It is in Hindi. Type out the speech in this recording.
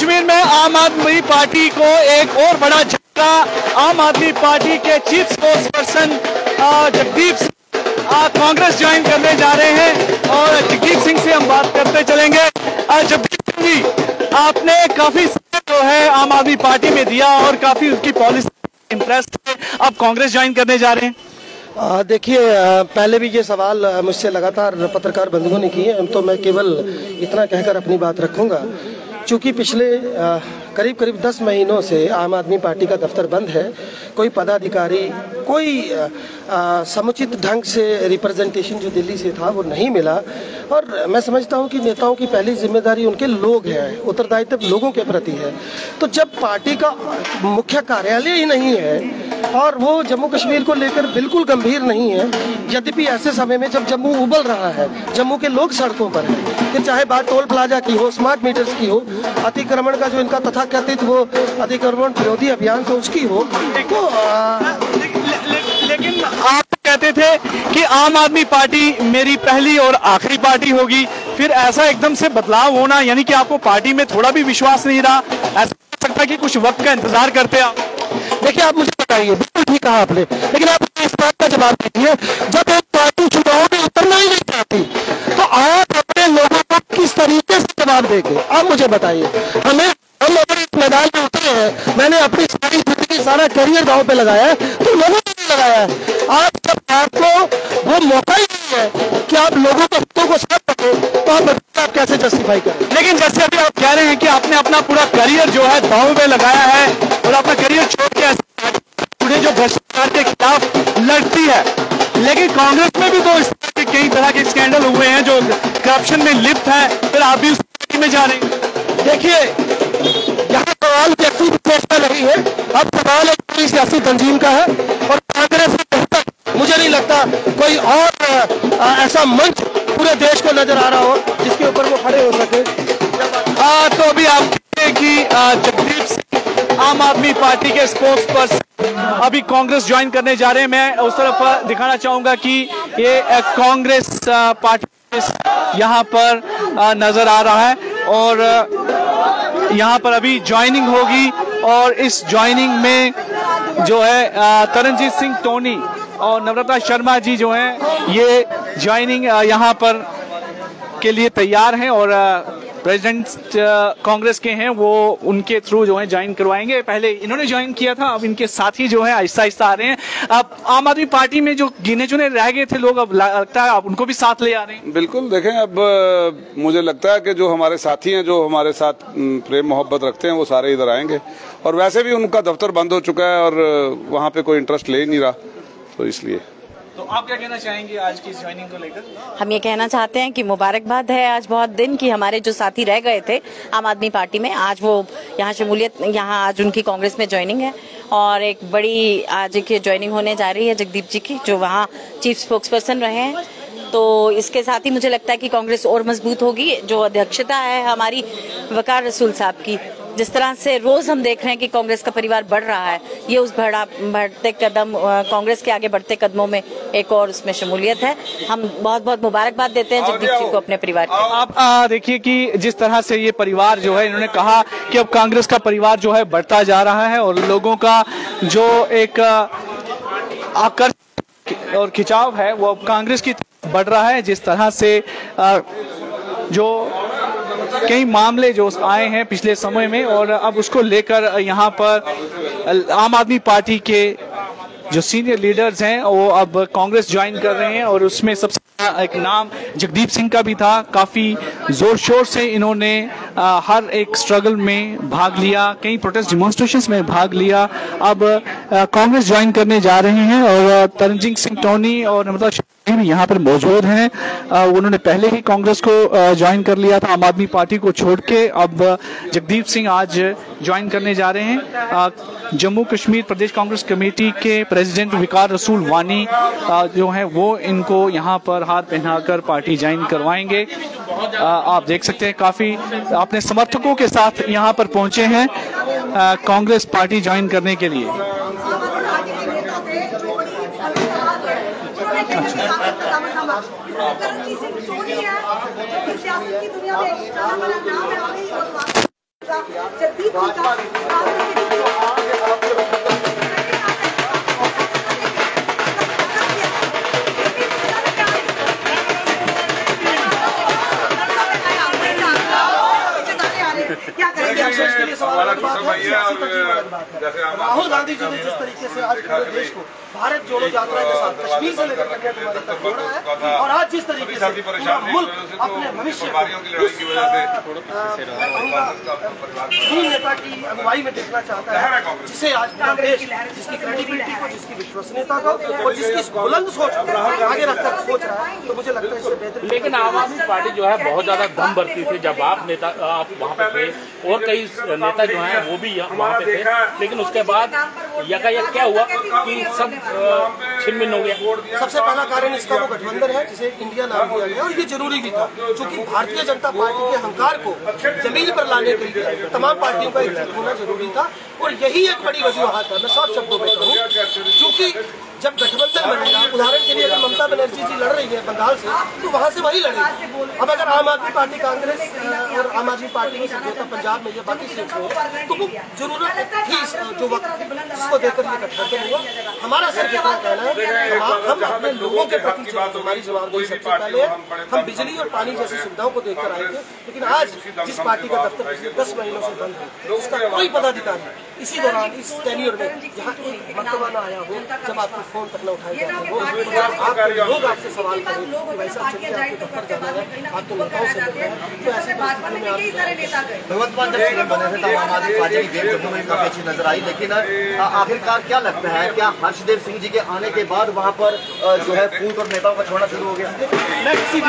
कश्मीर में आम आदमी पार्टी को एक और बड़ा झटका। आम आदमी पार्टी के chief sports person Jagdeep Singh Congress join करने जा रहे हैं और जगदीप सिंह से हम बात करते चलेंगे। जगदीप सिंह जी, आपने काफ़ी समय जो है आम आदमी पार्टी में दिया और काफ़ी उसकी पॉलिसी इम्प्रेस थे आप कांग्रेस ज्वाइन करने जा रहे हैं। देखिए पहले भी ये सवाल मुझसे लगातार पत्रकार बंधुओं ने किए हैं तो मैं केवल इतना कहकर अपनी बात रखूँगा। चूँकि पिछले करीब करीब 10 महीनों से आम आदमी पार्टी का दफ्तर बंद है, कोई पदाधिकारी, कोई समुचित ढंग से रिप्रेजेंटेशन जो दिल्ली से था वो नहीं मिला। और मैं समझता हूँ कि नेताओं की पहली ज़िम्मेदारी उनके लोग हैं, उत्तरदायित्व लोगों के प्रति है। तो जब पार्टी का मुख्य कार्यालय ही नहीं है और वो जम्मू कश्मीर को लेकर बिल्कुल गंभीर नहीं है। यद्यपि ऐसे समय में जब जम्मू उबल रहा है जम्मू के लोग सड़कों पर हैं फिर चाहे बात टोल प्लाजा की हो स्मार्ट मीटर्स की हो अतिक्रमण का जो इनका तथाकथित वो अतिक्रमण विरोधी अभियान तो उसकी हो तो आ, लेकिन आप कहते थे कि आम आदमी पार्टी मेरी पहली और आखिरी पार्टी होगी। फिर ऐसा एकदम से बदलाव होना यानी कि आपको पार्टी में थोड़ा भी विश्वास नहीं रहा। ऐसा सकता कि कुछ वक्त का इंतज़ार करते आप। देखिए, आप मुझे बताइए, बिल्कुल ठीक कहा आपने, लेकिन आप इस बात का जवाब दीजिए, जब एक पार्टी चुनाव में उतरना ही नहीं चाहती तो आप अपने लोगों को किस तरीके से जवाब देंगे? आप मुझे बताइए। हमें, हम अगर इस मैदान में उतरे हैं, मैंने अपनी सारी ज़िंदगी, सारा करियर दाव पे लगाया है तो लोगों ने लगाया है। आज जब आपको वो मौका ही नहीं है कि आप लोगों के हितों को साथ रखें तो आप आप कैसे जस्टिफाई करें? लेकिन जैसे आप कह रहे हैं कि आपने अपना पूरा करियर जो है दाव में लगाया है और अपना करियर छोड़ के ऐसे जो भ्रष्टाचार के खिलाफ लड़ती है। लेकिन कांग्रेस में भी तो इस तरह के कई तरह के स्कैंडल हुए हैं जो करप्शन में लिप्त है, फिर आप भी उस में जा रहे हैं। देखिए, यहाँ सवाल व्यक्ति विशेष नहीं है। अब सवाल एक पूरी सियासी तंजीम का है और कांग्रेस मुझे नहीं लगता कोई और ऐसा मंच पूरे देश को नज़र आ रहा हो जिसके ऊपर वो खड़े हो सके। आ, तो अभी आप देखते हैं कि जगदीप सिंह आम आदमी पार्टी के स्पोक्स पर्सन अभी कांग्रेस ज्वाइन करने जा रहे हैं। मैं उस तरफ़ दिखाना चाहूँगा कि ये कांग्रेस पार्टी यहाँ पर नज़र आ रहा है और यहाँ पर अभी ज्वाइनिंग होगी और इस ज्वाइनिंग में जो है तरनजीत सिंह टोनी और नम्रता शर्मा जी जो हैं ये ज्वाइनिंग यहाँ पर के लिए तैयार हैं और प्रेसिडेंट कांग्रेस के हैं, वो उनके थ्रू जो है ज्वाइन करवाएँगे। पहले इन्होंने ज्वाइन किया था, अब इनके साथी जो है आहिस्ता आहिस्ता आ रहे हैं। अब आम आदमी पार्टी में जो गिने चुने रह गए थे लोग, अब लगता है आप उनको भी साथ ले आ रहे हैं। बिल्कुल, देखें, अब मुझे लगता है कि जो हमारे साथी हैं, जो हमारे साथ प्रेम, मोहब्बत रखते हैं, वो सारे इधर आएँगे। और वैसे भी उनका दफ्तर बंद हो चुका है और वहाँ पे कोई इंटरेस्ट ले ही नहीं रहा तो इसलिए। तो आप क्या कहना चाहेंगे आज की ज्वाइनिंग को लेकर? हम ये कहना चाहते हैं कि मुबारकबाद है आज बहुत दिन की हमारे जो साथी रह गए थे आम आदमी पार्टी में, आज वो यहाँ शमूलियत, यहाँ आज उनकी कांग्रेस में ज्वाइनिंग है। और एक बड़ी आज की ज्वाइनिंग होने जा रही है जगदीप जी की, जो वहाँ चीफ स्पोक्स पर्सन रहे हैं। तो इसके साथ ही मुझे लगता है कि कांग्रेस और मज़बूत होगी, जो अध्यक्षता है हमारी वकार रसूल साहब की। जिस तरह से रोज हम देख रहे हैं कि कांग्रेस का परिवार बढ़ रहा है, ये उस बढ़ा बढ़ते कदम कांग्रेस के आगे बढ़ते कदमों में एक और उसमें शमूलियत है। हम बहुत बहुत मुबारकबाद देते हैं जगदीप जी को अपने परिवार की आप देखिए कि जिस तरह से ये परिवार जो है, इन्होंने कहा कि अब कांग्रेस का परिवार जो है, बढ़ता जा रहा है और लोगों का जो एक आकर्षण और खिंचाव है, वो अब कांग्रेस की बढ़ रहा है। जिस तरह से जो कई मामले जो आए हैं पिछले समय में और अब उसको लेकर यहाँ पर आम आदमी पार्टी के जो सीनियर लीडर्स हैं, वो अब कांग्रेस ज्वाइन कर रहे हैं और उसमें सबसे एक नाम जगदीप सिंह का भी था। काफ़ी ज़ोर शोर से इन्होंने हर एक स्ट्रगल में भाग लिया, कई प्रोटेस्ट डिमॉन्स्ट्रेशंस में भाग लिया। अब कांग्रेस ज्वाइन करने जा रहे हैं और तरनजीत सिंह टोनी और शर्मा भी यहाँ पर मौजूद हैं। उन्होंने पहले ही कांग्रेस को ज्वाइन कर लिया था, आम आदमी पार्टी को छोड़ के। अब जगदीप सिंह आज ज्वाइन करने जा रहे हैं। जम्मू कश्मीर प्रदेश कांग्रेस कमेटी के प्रेसिडेंट विकार रसूल वानी जो है, वो इनको यहाँ पर हाथ पहनाकर पार्टी ज्वाइन करवाएँगे। आप देख सकते हैं, काफ़ी अपने समर्थकों के साथ यहाँ पर पहुँचे हैं कांग्रेस पार्टी ज्वाइन करने के लिए। क्या अलग बात है, राहुल गांधी जी ने जिस तरीके से आज पूरे देश को भारत जोड़ो यात्रा के साथ कश्मीर से लेकर कन्याकुमारी तक जोड़ा है और आज जिस तरीके से पूरा मुल्क अपने भविष्य को की लड़ाई की वजह से। मैं कहूँगा, नेता की अगुवाई में देखना चाहता है जिसे आज पूरा देश जिसकी क्रेडिबिलिटी को जिसकी विश्वसनीयता को और जिसकी बुलंद सोच आगे रखकर सोच रहा है तो मुझे लगता है इससे बेहतर लेकिन आम आदमी पार्टी जो है बहुत ज़्यादा दम भरती थी जब आप नेता आप वहाँ पे थे और कई नेता जो हैं वो भी वहाँ पे थे। लेकिन उसके बाद यकायक क्या हुआ? कि सब छिन्न हो गया। सबसे पहला कारण इसका वो गठबंधन है जिसे इंडिया नाम दिया गया और ये ज़रूरी भी था क्योंकि भारतीय जनता पार्टी के अहंकार को ज़मीन पर लाने के लिए तमाम पार्टियों का एकजुट होना ज़रूरी था और यही एक बड़ी वजूहत है। मैं साफ़ शब्दों में कहूँ क्योंकि जब गठबंधन बनेगा उदाहरण के लिए बनर्जी जी लड़ रही है बंगाल से तो वहाँ से वही लड़ेगी। अब अगर आम आदमी पार्टी कांग्रेस और आम आदमी पार्टी की समझौता पंजाब में या बाकी सीट में तो वो ज़रूरत थी जो वक्त थी, इसको देकर ये गठबंधन हुआ। हमारा सिर्फ़ इतना कहना है हम अपने लोगों के प्रति हमारी जवाबदेही सबसे पहले हम बिजली और पानी जैसी सुविधाओं को देखकर आए थे लेकिन आज जिस पार्टी का दफ्तर पिछले दस महीनों से बंद है उसका कोई पदाधिकारी इसी दौरान इस टेन्योर में जहाँ एक मरतबा न आया हो जब आपको फ़ोन तक न उठाए जाते हो आप लोग आपसे सवाल करें कि भाई साहब चलिए आपके दफ्तर जाना है? आपके नेताओं से मिलना है। तो ऐसी परिस्थितियों में आप भगवंत मान जब सीएम बने थे तब आदमी पार्टी की। में काफ़ी अच्छी नज़र आई लेकिन आखिरकार क्या लगता है क्या हर्षदेव सिंह जी के आने के बाद वहाँ पर जो है फूट और नेताओं का छोड़ना शुरू हो गया? मैं किसी